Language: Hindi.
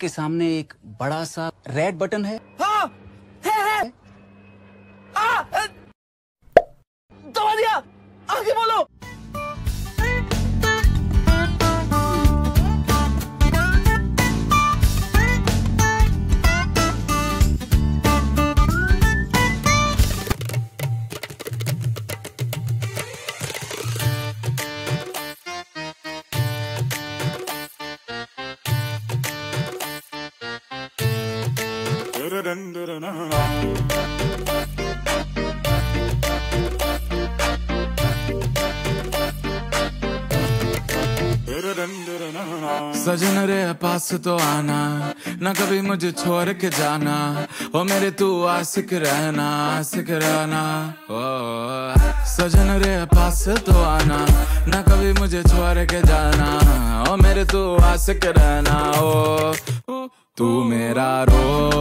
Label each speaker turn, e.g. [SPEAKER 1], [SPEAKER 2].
[SPEAKER 1] के सामने एक बड़ा सा रेड बटन है।
[SPEAKER 2] हाँ है है। आ,
[SPEAKER 3] सजन रे पास तो आना। ना कभी मुझे छोड़ के जाना। ओ मेरे तू आशिक रहना आशिक रहना। ओ सजन रे पास तो आना। ना कभी मुझे छोड़ के जाना। ओ मेरे तू आशिक रहना। ओ, तू मेरा रोज